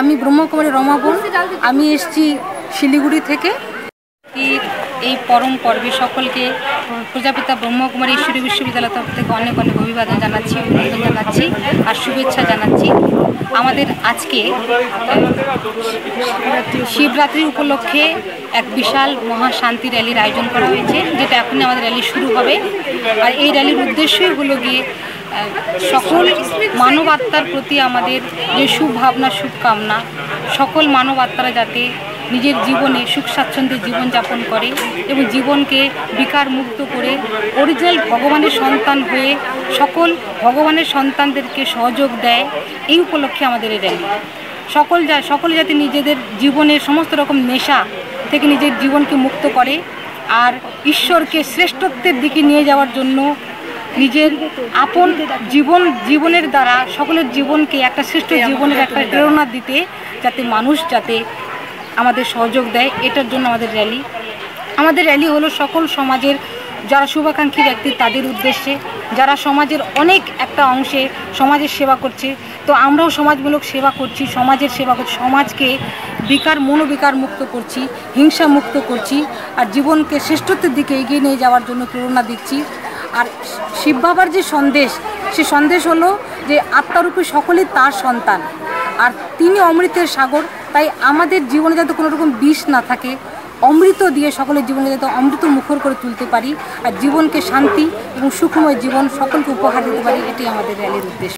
আমি ব্রহ্মকুমারী রমাপুর আমি এসছি শিলিগুড়ি থেকে। এই- এই পরম পর্বে সকলকে প্রজাপিতা ব্রহ্মকুমারী ঈশ্বরী বিশ্ববিদ্যালয় তরফ থেকে অনেক অনেক অভিবাদন জানাচ্ছি, অভিনন্দন জানাচ্ছি আর শুভেচ্ছা জানাচ্ছি। আমাদের আজকে শিবরাত্রি উপলক্ষে এক বিশাল মহা শান্তি র্যালির আয়োজন করা হয়েছে, যেটা এখনই আমাদের র্যালি শুরু হবে। আর এই র্যালির উদ্দেশ্যই হলো গিয়ে সকল মানব আত্মার প্রতি আমাদের যে সুভাবনা শুভকামনা, সকল মানবাত্মারা যাতে নিজের জীবনে সুখ স্বাচ্ছন্দ্যে জীবনযাপন করে এবং জীবনকে বিকার মুক্ত করে অরিজিনাল ভগবানের সন্তান হয়ে সকল ভগবানের সন্তানদেরকে সহযোগ দেয়। এই উপলক্ষে আমাদের এই র্যালি সকল যা, সকলে যাতে নিজেদের জীবনের সমস্ত রকম নেশা থেকে নিজের জীবনকে মুক্ত করে আর ঈশ্বরকে শ্রেষ্ঠত্বের দিকে নিয়ে যাওয়ার জন্য নিজের আপন জীবন, জীবনের দ্বারা সকলের জীবনকে একটা শ্রেষ্ঠ জীবনের একটা প্রেরণা দিতে যাতে মানুষ যাতে আমাদের সহযোগ দেয়, এটার জন্য আমাদের র্যালি আমাদের র্যালি হলো সকল সমাজের, যারা শুভাকাঙ্ক্ষী ব্যক্তি, তাদের উদ্দেশ্যে। যারা সমাজের অনেক একটা অংশে সমাজের সেবা করছে, তো আমরাও সমাজমূলক সেবা করছি, সমাজের সেবা করছি, সমাজকে বিকার, মনোবিকার মুক্ত করছি, হিংসা মুক্ত করছি, আর জীবনকে শ্রেষ্ঠত্বের দিকে এগিয়ে নিয়ে যাওয়ার জন্য প্রেরণা দিচ্ছি। আর শিব বাবার যে সন্দেশ, সে সন্দেশ হলো যে আত্মারূপী সকলেই তার সন্তান। আর তিনি অমৃতের সাগর তাই আমাদের জীবনে যাতে কোনো রকম বিষ না থাকে, অমৃত দিয়ে সকলের জীবনে যাতে অমৃত মুখর করে তুলতে পারি, আর জীবনকে শান্তি এবং সুখময় জীবন সকলকে উপহার দিতে পারি এটি আমাদের র্যালির উদ্দেশ্য।